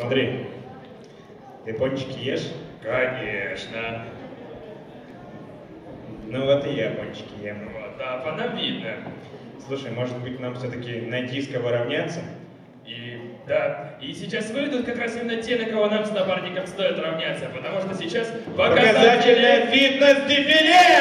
Смотри, ты пончики ешь? Конечно. Ну вот и я пончики ем. Вот, да, понавидно. видно. Слушай, может быть нам все-таки найти с кого равняться? И да, и сейчас выйдут как раз именно те, на кого нам с напарником стоит равняться, потому что сейчас Показательное фитнес-дефиле!